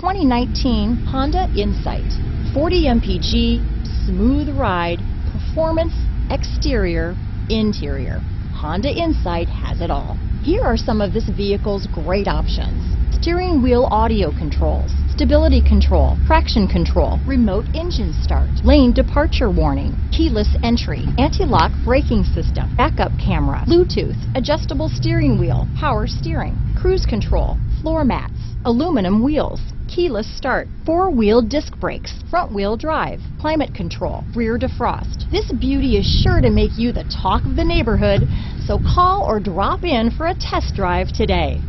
2019 Honda Insight. 40 mpg, smooth ride, performance, exterior, interior. Honda Insight has it all. Here are some of this vehicle's great options. Steering wheel audio controls, stability control, traction control, remote engine start, lane departure warning, keyless entry, anti-lock braking system, backup camera, Bluetooth, adjustable steering wheel, power steering, cruise control, floor mats, aluminum wheels, keyless start, four-wheel disc brakes, front-wheel drive, climate control, rear defrost. This beauty is sure to make you the talk of the neighborhood, so call or drop in for a test drive today.